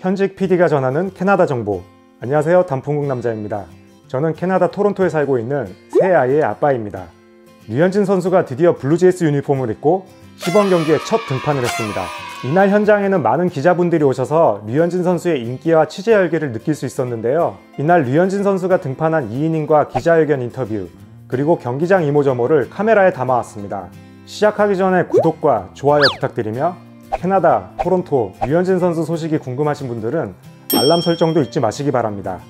현직 PD가 전하는 캐나다 정보. 안녕하세요. 단풍국 남자입니다. 저는 캐나다 토론토에 살고 있는 세 아이의 아빠입니다. 류현진 선수가 드디어 블루제이스 유니폼을 입고 시범 경기에 첫 등판을 했습니다. 이날 현장에는 많은 기자분들이 오셔서 류현진 선수의 인기와 취재 열기를 느낄 수 있었는데요. 이날 류현진 선수가 등판한 2이닝과 기자회견 인터뷰, 그리고 경기장 이모저모를 카메라에 담아왔습니다. 시작하기 전에 구독과 좋아요 부탁드리며 캐나다, 토론토, 류현진 선수 소식이 궁금하신 분들은 알람 설정도 잊지 마시기 바랍니다.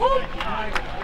Woo!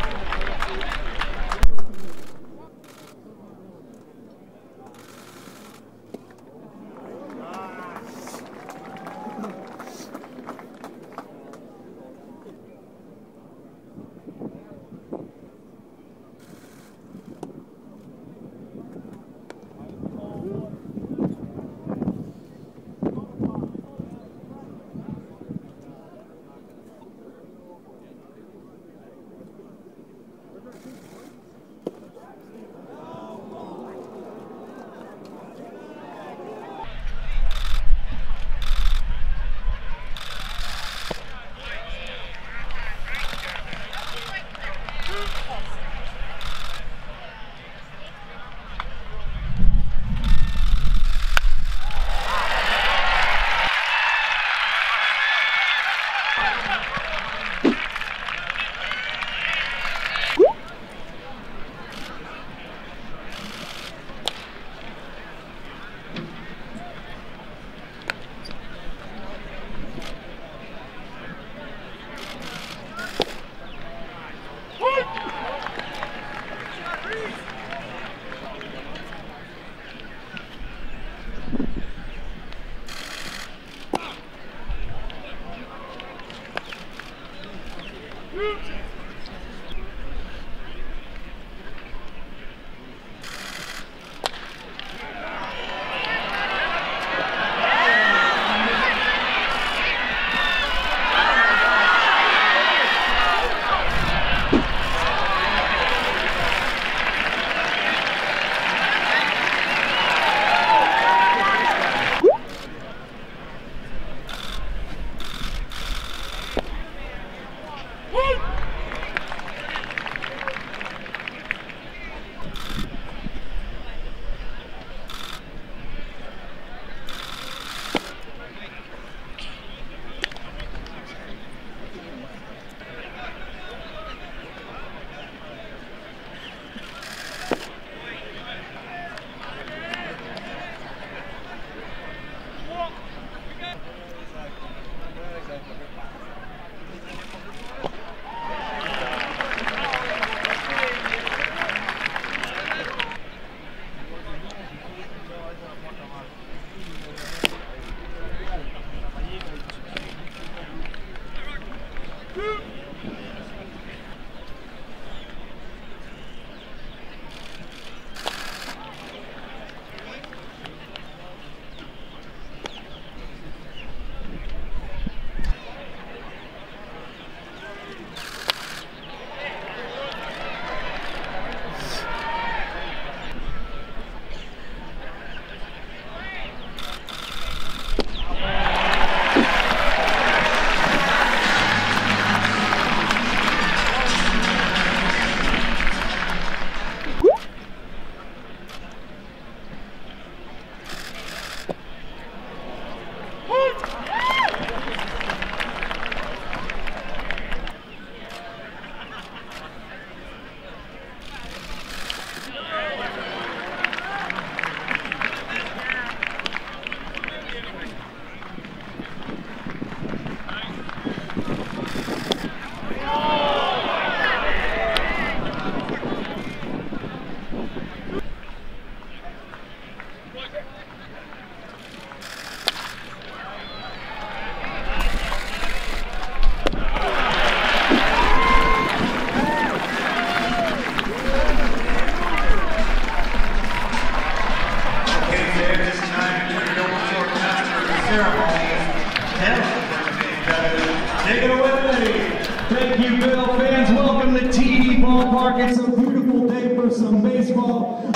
Fans, welcome to TD Ballpark. It's a beautiful day for some baseball.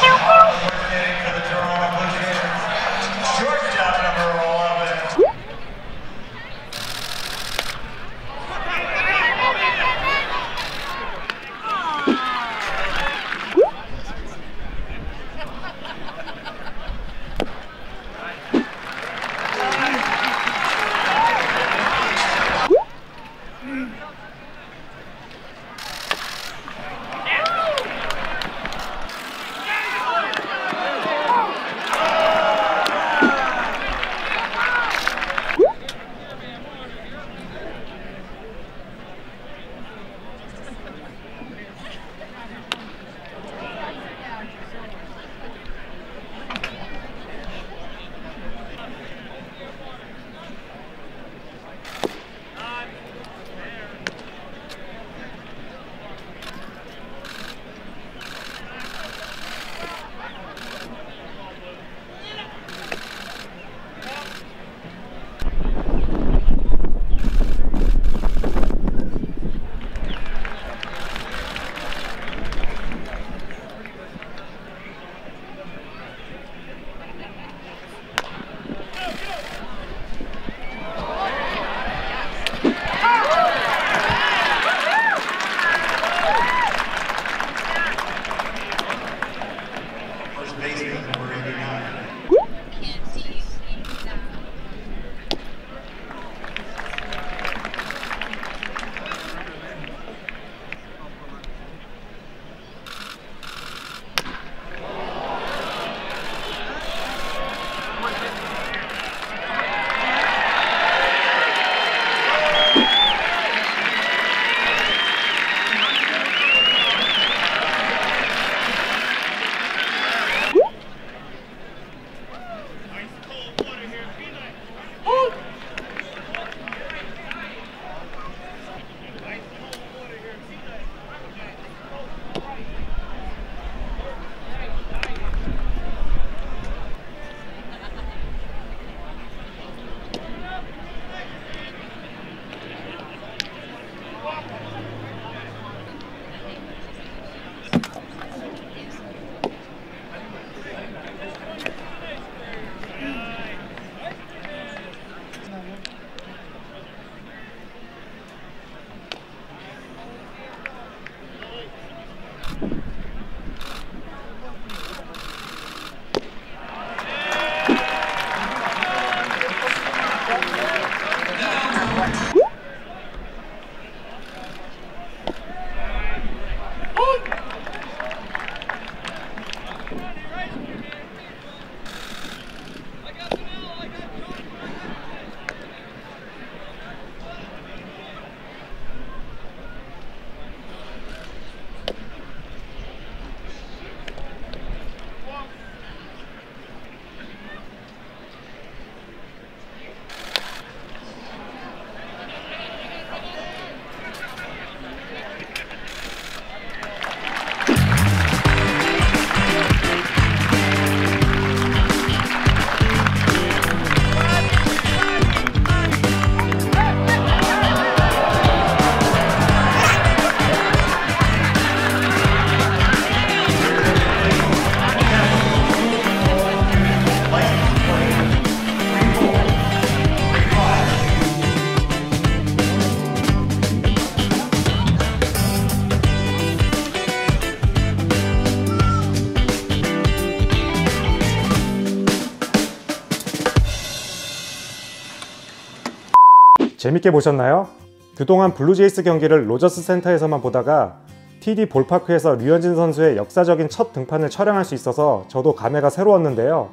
재밌게 보셨나요? 그동안 블루제이스 경기를 로저스 센터에서만 보다가 TD 볼파크에서 류현진 선수의 역사적인 첫 등판을 촬영할 수 있어서 저도 감회가 새로웠는데요.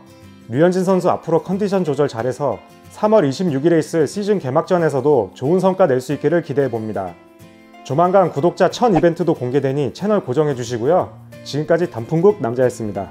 류현진 선수 앞으로 컨디션 조절 잘해서 3월 26일에 있을 시즌 개막전에서도 좋은 성과 낼 수 있기를 기대해 봅니다. 조만간 구독자 1000 이벤트도 공개되니 채널 고정해 주시고요. 지금까지 단풍국 남자였습니다.